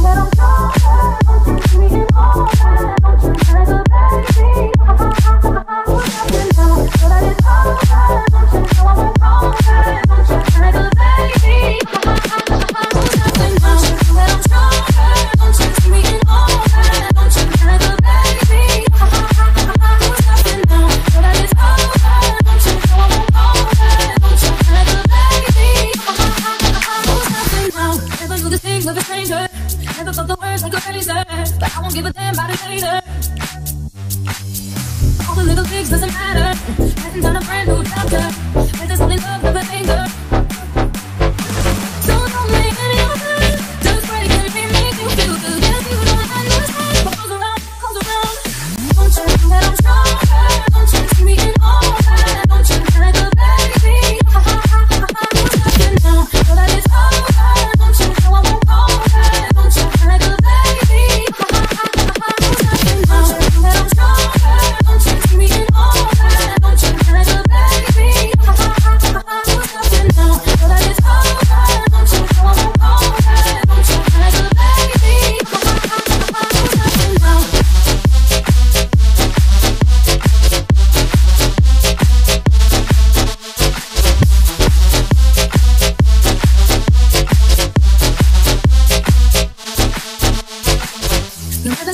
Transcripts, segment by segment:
Little girl, don't you me in all bad, don't you the things of a stranger. Never felt the words like a razor, but I won't give a damn about it later. All the little things doesn't matter.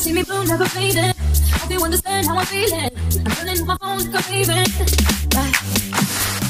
see me bloom like a faded. Hope you understand how I'm feeling. I'm turning my phone like I'm. Bye.